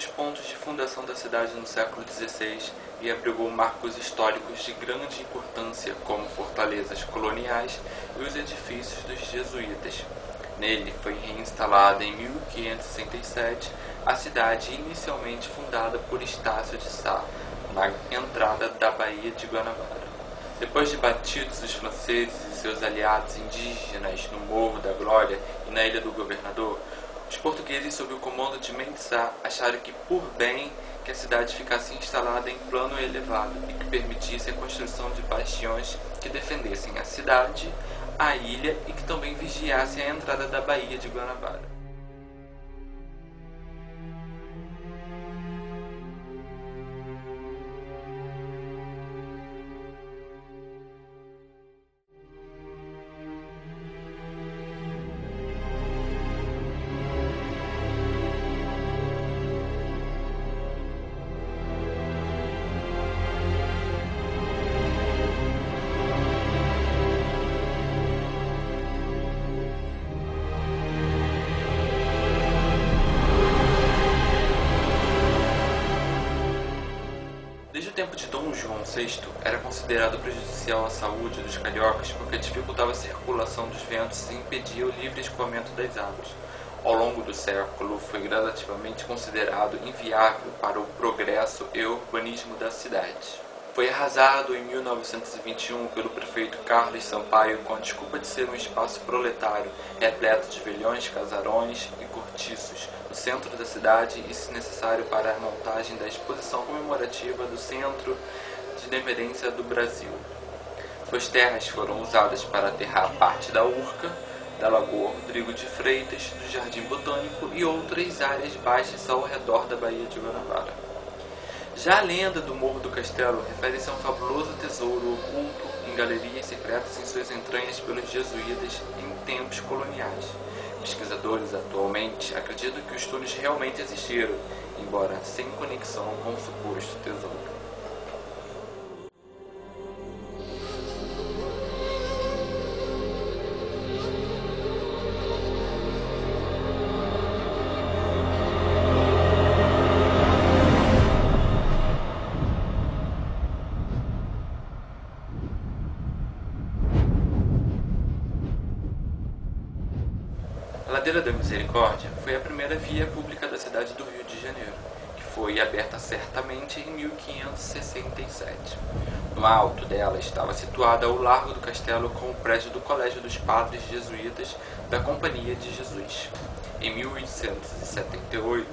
Dos pontos de fundação da cidade no século XVI e abrigou marcos históricos de grande importância, como fortalezas coloniais e os edifícios dos jesuítas. Nele foi reinstalada em 1567 a cidade inicialmente fundada por Estácio de Sá, na entrada da Baía de Guanabara. Depois de batidos os franceses e seus aliados indígenas no Morro da Glória e na Ilha do Governador, os portugueses, sob o comando de Mendes Sá, acharam que por bem que a cidade ficasse instalada em plano elevado e que permitisse a construção de bastiões que defendessem a cidade, a ilha e que também vigiassem a entrada da Baía de Guanabara. Tempo de Dom João VI, era considerado prejudicial à saúde dos cariocas porque dificultava a circulação dos ventos e impedia o livre escoamento das águas. Ao longo do século, foi gradativamente considerado inviável para o progresso e urbanismo da cidade. Foi arrasado em 1921 pelo prefeito Carlos Sampaio com a desculpa de ser um espaço proletário, repleto de velhões, casarões e cortiços, no centro da cidade e, se necessário, para a montagem da exposição comemorativa do Centro de Independência do Brasil. Suas terras foram usadas para aterrar parte da Urca, da Lagoa Rodrigo de Freitas, do Jardim Botânico e outras áreas baixas ao redor da Baía de Guanabara. Já a lenda do Morro do Castelo refere-se a um fabuloso tesouro oculto em galerias secretas em suas entranhas pelos jesuítas em tempos coloniais. Pesquisadores atualmente acreditam que os túneis realmente existiram, embora sem conexão com o suposto tesouro. Misericórdia foi a primeira via pública da cidade do Rio de Janeiro, que foi aberta certamente em 1567. No alto dela estava situada o Largo do Castelo com o prédio do Colégio dos Padres Jesuítas da Companhia de Jesus. Em 1878,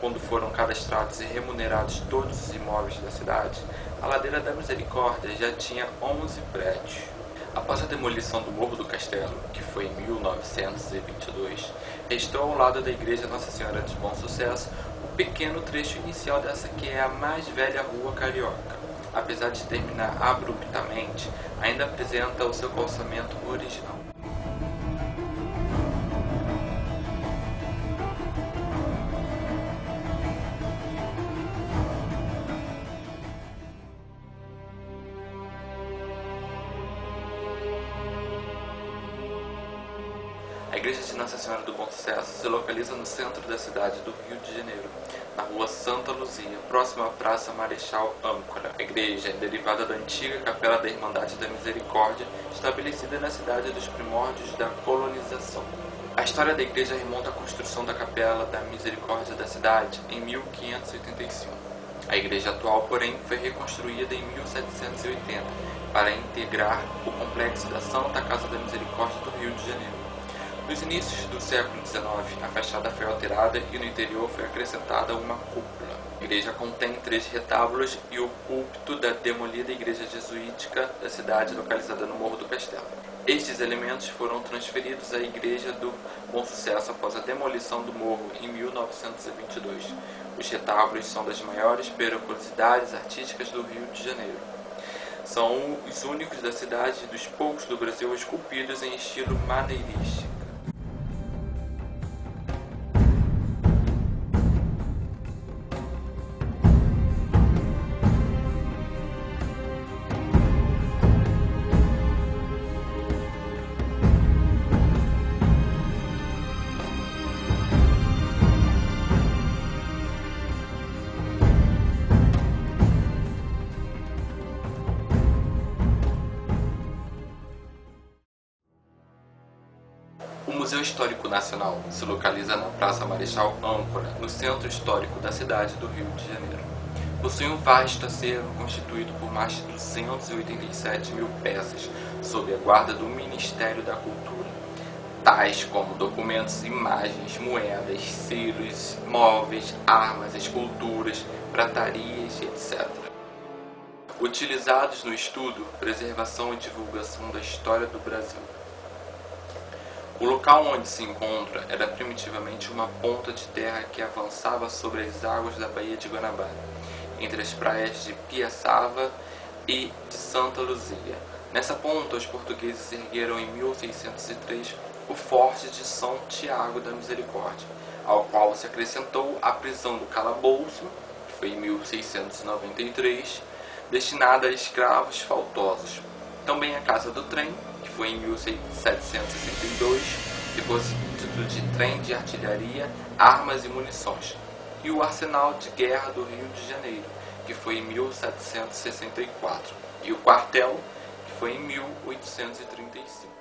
quando foram cadastrados e remunerados todos os imóveis da cidade, a Ladeira da Misericórdia já tinha 11 prédios. Após a demolição do Morro do Castelo, que foi em 1922, restou ao lado da Igreja Nossa Senhora de Bom Sucesso o pequeno trecho inicial dessa que é a mais velha rua carioca. Apesar de terminar abruptamente, ainda apresenta o seu calçamento original. Se localiza no centro da cidade do Rio de Janeiro, na rua Santa Luzia, próxima à Praça Marechal Âncora. A igreja é derivada da antiga Capela da Irmandade da Misericórdia, estabelecida na cidade dos primórdios da colonização. A história da igreja remonta à construção da Capela da Misericórdia da cidade em 1585. A igreja atual, porém, foi reconstruída em 1780 para integrar o complexo da Santa Casa da Misericórdia do Rio de Janeiro. Nos inícios do século XIX, a fachada foi alterada e no interior foi acrescentada uma cúpula. A igreja contém três retábulos e o púlpito da demolida igreja jesuítica da cidade, localizada no Morro do Castelo. Estes elementos foram transferidos à igreja do Bom Sucesso após a demolição do morro em 1922. Os retábulos são das maiores periculosidades artísticas do Rio de Janeiro. São os únicos da cidade e dos poucos do Brasil esculpidos em estilo maneirístico. Nacional se localiza na Praça Marechal Âncora, no centro histórico da cidade do Rio de Janeiro. Possui um vasto acervo constituído por mais de 287 mil peças, sob a guarda do Ministério da Cultura, tais como documentos, imagens, moedas, selos, móveis, armas, esculturas, pratarias, etc. Utilizados no estudo, preservação e divulgação da história do Brasil. O local onde se encontra era primitivamente uma ponta de terra que avançava sobre as águas da Baía de Guanabara, entre as praias de Piaçava e de Santa Luzia. Nessa ponta, os portugueses ergueram em 1603 o Forte de São Tiago da Misericórdia, ao qual se acrescentou a prisão do Calabouço, que foi em 1693, destinada a escravos faltosos. Também a Casa do Trem, foi em 1762, depósito de trem de artilharia, armas e munições, e o Arsenal de Guerra do Rio de Janeiro, que foi em 1764, e o quartel, que foi em 1835.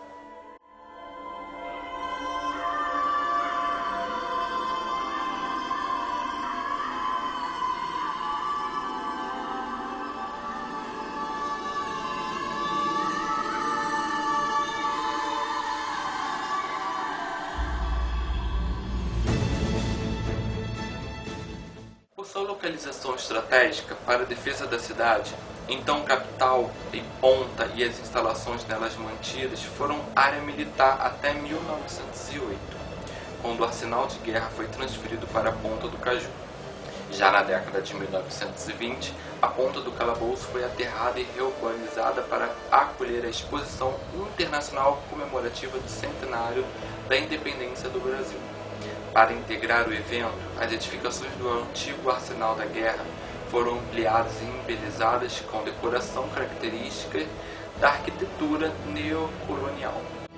Sua localização estratégica para a defesa da cidade, então capital e ponta e as instalações nelas mantidas foram área militar até 1908, quando o arsenal de guerra foi transferido para a ponta do Caju. Já na década de 1920, a ponta do calabouço foi aterrada e reurbanizada para acolher a exposição internacional comemorativa do centenário da independência do Brasil. Para integrar o evento, as edificações do antigo arsenal da guerra foram ampliadas e embelezadas com decoração característica da arquitetura neocolonial.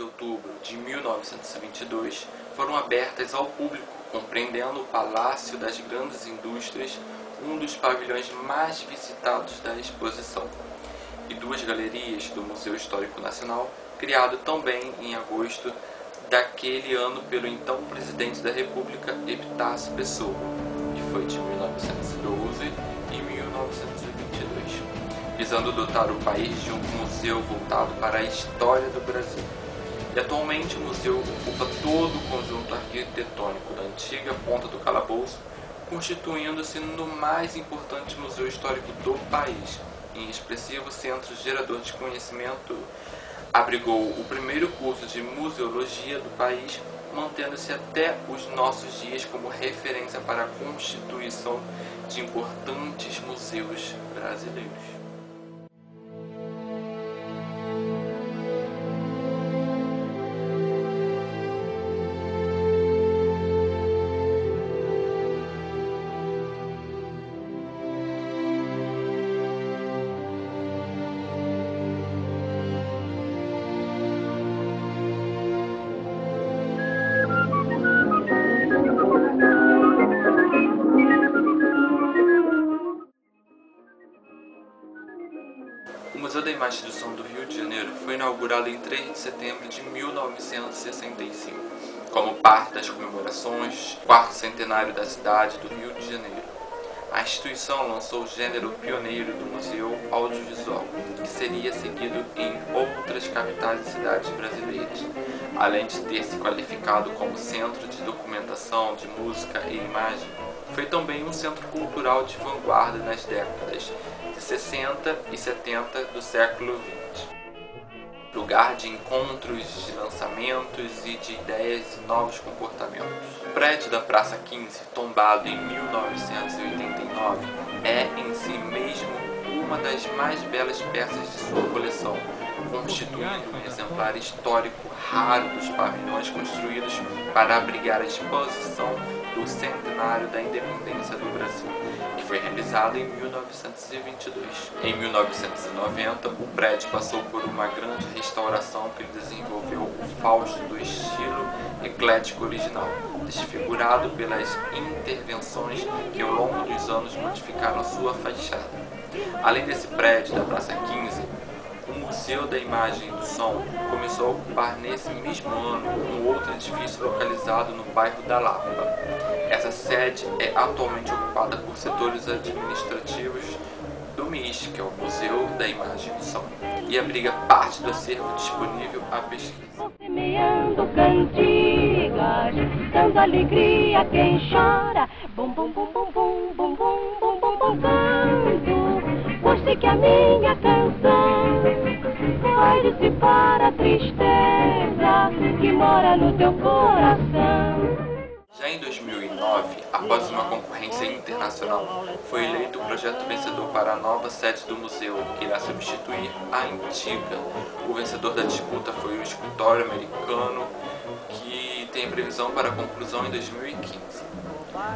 De outubro de 1922, foram abertas ao público, compreendendo o Palácio das Grandes Indústrias, um dos pavilhões mais visitados da exposição, e duas galerias do Museu Histórico Nacional, criado também em agosto daquele ano pelo então presidente da República, Epitácio Pessoa, que foi de 1912 e 1922, visando dotar o país de um museu voltado para a história do Brasil. E atualmente o museu ocupa todo o conjunto arquitetônico da antiga Ponta do Calabouço, constituindo-se no mais importante museu histórico do país, em expressivo centro gerador de conhecimento. Abrigou o primeiro curso de museologia do país, mantendo-se até os nossos dias como referência para a constituição de importantes museus brasileiros. Da Imagem do Rio de Janeiro foi inaugurado em 3 de setembro de 1965, como parte das comemorações do quarto centenário da cidade do Rio de Janeiro. A instituição lançou o gênero pioneiro do museu audiovisual, que seria seguido em outras capitais e cidades brasileiras, além de ter se qualificado como centro de documentação de música e imagem. Foi também um centro cultural de vanguarda nas décadas 60 e 70 do século XX. lugar de encontros, de lançamentos e de ideias e novos comportamentos. O prédio da Praça 15, tombado em 1989, é em si mesmo uma das mais belas peças de sua coleção, constituindo um exemplar histórico raro dos pavilhões construídos para abrigar a exposição do centenário da independência do Brasil, foi realizado em 1922. Em 1990, o prédio passou por uma grande restauração que desenvolveu o Fausto do estilo eclético original, desfigurado pelas intervenções que ao longo dos anos modificaram sua fachada. Além desse prédio da Praça 15, o Museu da Imagem e do Som começou a ocupar nesse mesmo ano um outro edifício localizado no bairro da Lapa. Essa sede é atualmente ocupada por setores administrativos do MIS, que é o Museu da Imagem e do Som, e abriga parte do acervo disponível à pesquisa. Cantigas, dando alegria a quem chora. Bum, bum, bum, bum, bum, bum, bum, bum, bum, bum, que a minha canção vai dissipar a tristeza que mora no teu coração. Já em 2009, após uma concorrência internacional, foi eleito o projeto vencedor para a nova sede do museu, que irá substituir a antiga. O vencedor da disputa foi o escritório americano, que tem previsão para conclusão em 2015.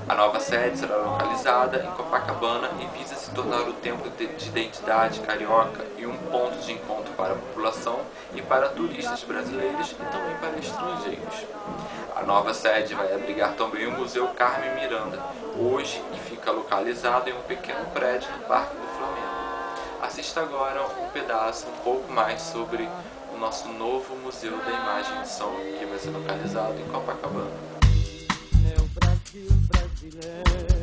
A nova sede será localizada em Copacabana e visa se tornar o templo de identidade carioca e um ponto de encontro para a população e para turistas brasileiros e também para estrangeiros. A nova sede vai abrigar também o Museu Carmen Miranda, hoje que fica localizado em um pequeno prédio no Parque do Flamengo. Assista agora um pedaço, um pouco mais sobre nosso novo Museu da Imagem e Som, que vai ser localizado em Copacabana. Brasil brasileiro,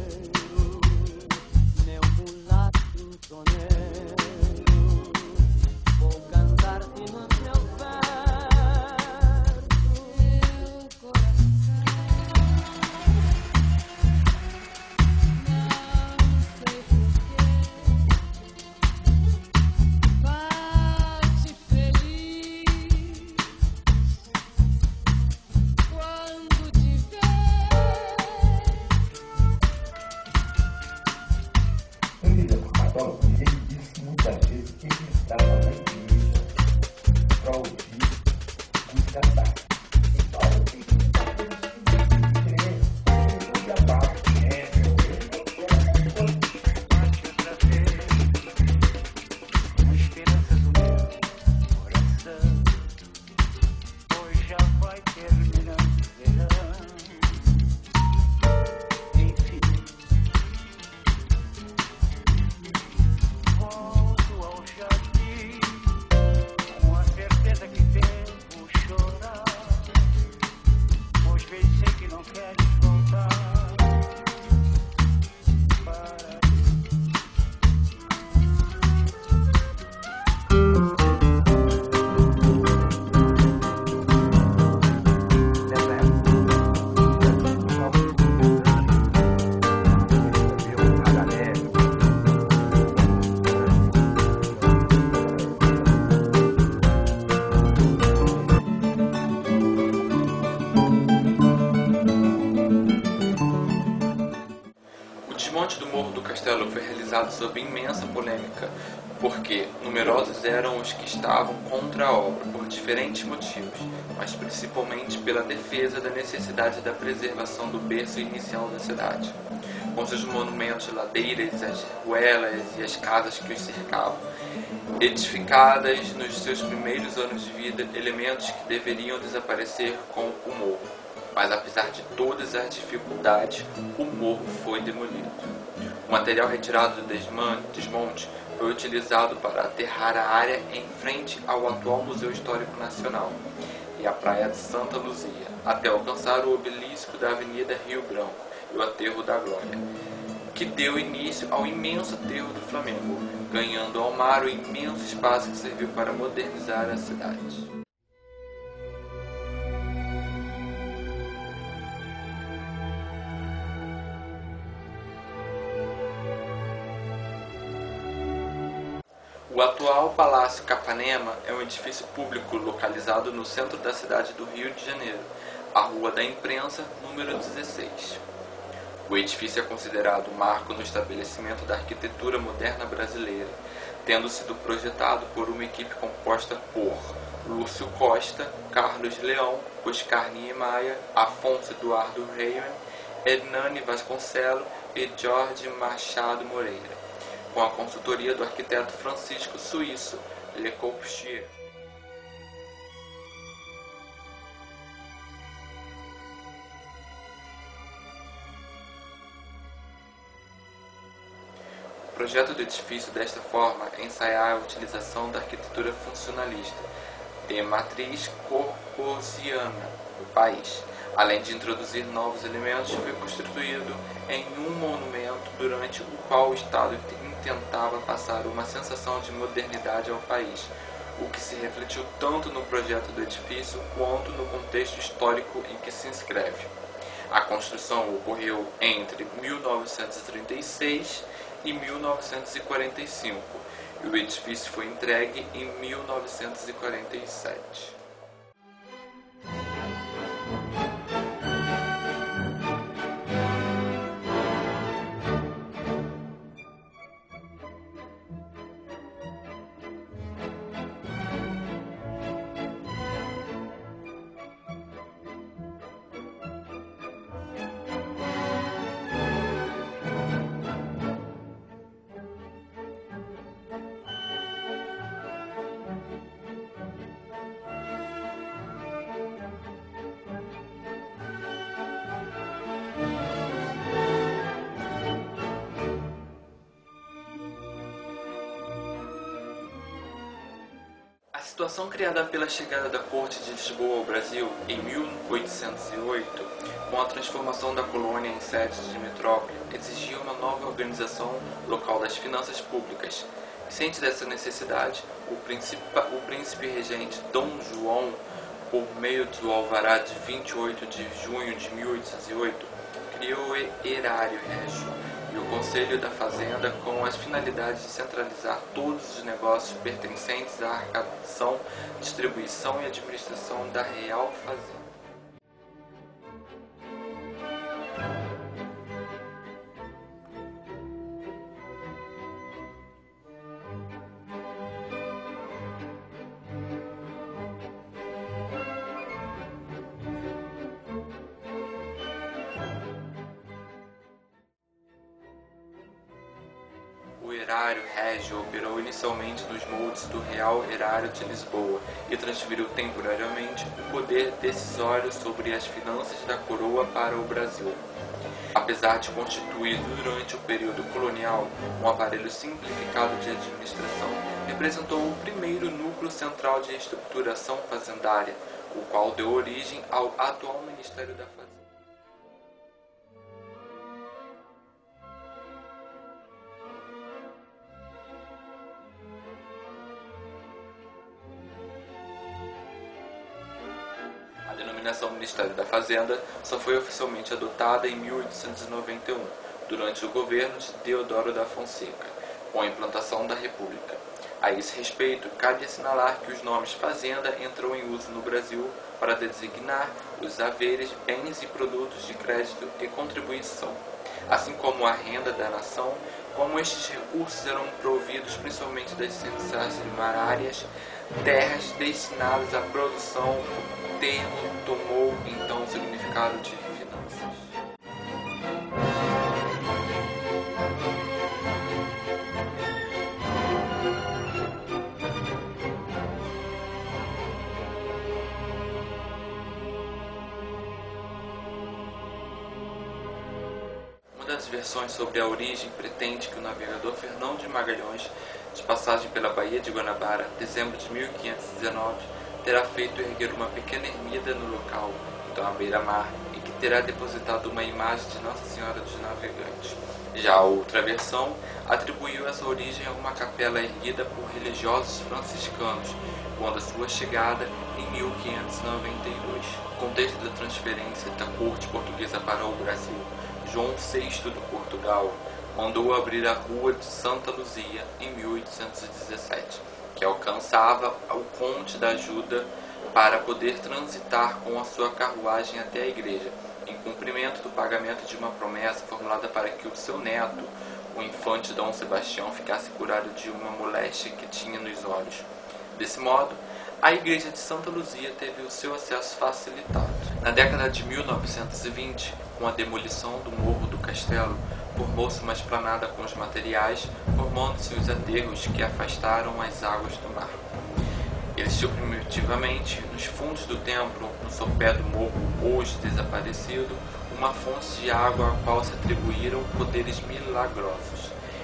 realizado sob imensa polêmica, porque numerosos eram os que estavam contra a obra por diferentes motivos, mas principalmente pela defesa da necessidade da preservação do berço inicial da cidade, com seus monumentos, ladeiras, as ruelas e as casas que os cercavam, edificadas nos seus primeiros anos de vida, elementos que deveriam desaparecer com o morro. Mas apesar de todas as dificuldades, o morro foi demolido. O material retirado do desmonte foi utilizado para aterrar a área em frente ao atual Museu Histórico Nacional e a Praia de Santa Luzia, até alcançar o obelisco da Avenida Rio Branco e o Aterro da Glória, que deu início ao imenso Aterro do Flamengo, ganhando ao mar o imenso espaço que serviu para modernizar a cidade. O atual Palácio Capanema é um edifício público localizado no centro da cidade do Rio de Janeiro, a Rua da Imprensa, número 16. O edifício é considerado um marco no estabelecimento da arquitetura moderna brasileira, tendo sido projetado por uma equipe composta por Lúcio Costa, Carlos Leão, Oscar Niemeyer, Afonso Eduardo Reimann, Hernani Vasconcelo e Jorge Machado Moreira com a consultoria do arquiteto Francisco Suíço Le Corbusier. O projeto do edifício desta forma é ensaiar a utilização da arquitetura funcionalista de matriz corposiana no país, além de introduzir novos elementos, foi constituído em um monumento durante o qual o Estado tentava passar uma sensação de modernidade ao país, o que se refletiu tanto no projeto do edifício quanto no contexto histórico em que se inscreve. A construção ocorreu entre 1936 e 1945 e o edifício foi entregue em 1947. Situação criada pela chegada da Corte de Lisboa ao Brasil em 1808, com a transformação da colônia em sede de metrópole, exigia uma nova organização local das finanças públicas. Ciente dessa necessidade, o príncipe, o príncipe regente Dom João, por meio do alvará de 28 de junho de 1808, criou o Erário Régio e o Conselho da Fazenda com as finalidades de centralizar todos os negócios pertencentes à arrecadação, distribuição e administração da Real Fazenda. Operou inicialmente nos moldes do Real Erário de Lisboa e transferiu temporariamente o poder decisório sobre as finanças da coroa para o Brasil. Apesar de constituir durante o período colonial um aparelho simplificado de administração, representou o primeiro núcleo central de estruturação fazendária, o qual deu origem ao atual Ministério da Fazenda. Ministério da Fazenda só foi oficialmente adotada em 1891, durante o governo de Deodoro da Fonseca, com a implantação da República. A esse respeito, cabe assinalar que os nomes fazenda entram em uso no Brasil para designar os haveres, bens e produtos de crédito e contribuição, assim como a renda da nação, como estes recursos eram providos principalmente das licenças limarárias, terras destinadas à produção, termo tomou então o significado de finanças. Uma das versões sobre a origem pretende que o navegador Fernão de Magalhães, de passagem pela Baía de Guanabara, dezembro de 1519, terá feito erguer uma pequena ermida no local, então à beira-mar, e que terá depositado uma imagem de Nossa Senhora dos Navegantes. Já a outra versão atribuiu essa origem a uma capela erguida por religiosos franciscanos, quando a sua chegada em 1592. No contexto da transferência da corte portuguesa para o Brasil, João VI de Portugal mandou abrir a Rua de Santa Luzia em 1817, que alcançava o Conde da Ajuda para poder transitar com a sua carruagem até a igreja, em cumprimento do pagamento de uma promessa formulada para que o seu neto, o infante Dom Sebastião, ficasse curado de uma moléstia que tinha nos olhos. Desse modo, a igreja de Santa Luzia teve o seu acesso facilitado. Na década de 1920, com a demolição do morro do castelo, formou-se uma esplanada com os materiais, formando-se os aterros que afastaram as águas do mar. Existiu primitivamente, nos fundos do templo, no sopé do morro hoje desaparecido, uma fonte de água a qual se atribuíram poderes milagrosos.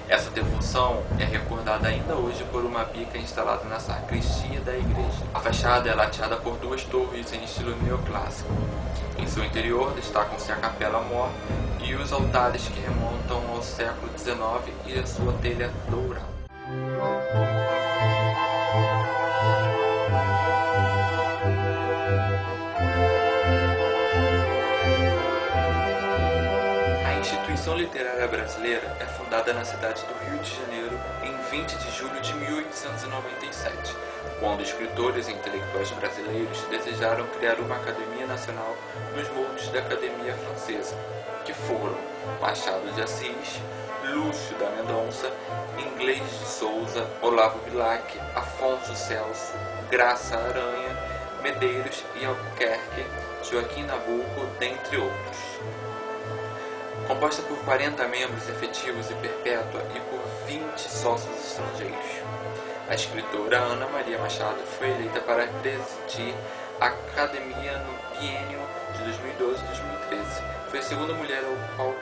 Essa devoção é recordada ainda hoje por uma bica instalada na sacristia da igreja. A fachada é lateada por duas torres em estilo neoclássico. Em seu interior destacam-se a capela mor e os altares que remontam ao século XIX e a sua telha dourada. Instituição Literária Brasileira é fundada na cidade do Rio de Janeiro em 20 de julho de 1897, quando escritores e intelectuais brasileiros desejaram criar uma academia nacional nos moldes da Academia Francesa, que foram Machado de Assis, Lúcio da Mendonça, Inglês de Souza, Olavo Bilac, Afonso Celso, Graça Aranha, Medeiros e Albuquerque, Joaquim Nabuco, dentre outros composta por 40 membros efetivos e perpétua e por 20 sócios estrangeiros. A escritora Ana Maria Machado foi eleita para presidir a academia no biênio de 2012 e 2013. Foi a segunda mulher ao qual